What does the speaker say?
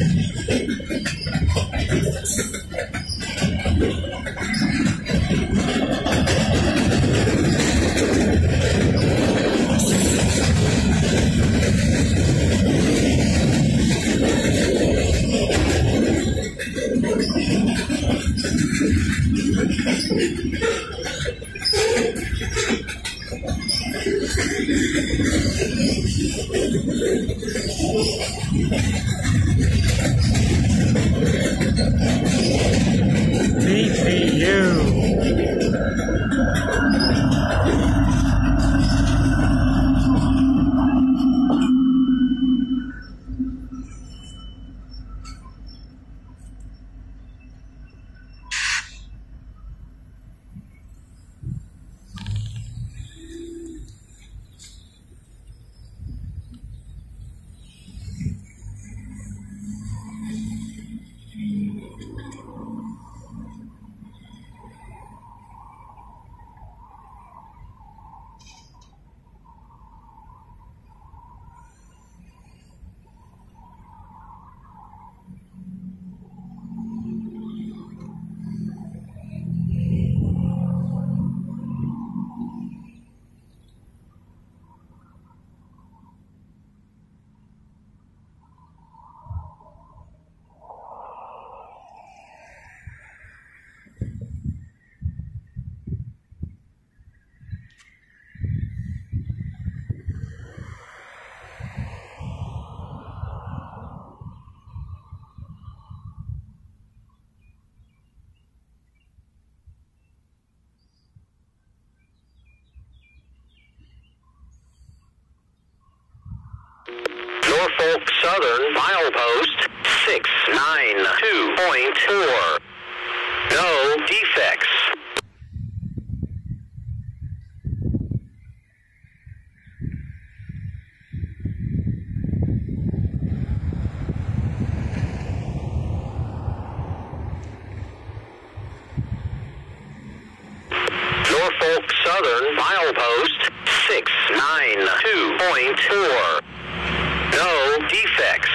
VPU. Norfolk Southern milepost 692.4. No defects. Norfolk Southern milepost 692.4. No defects.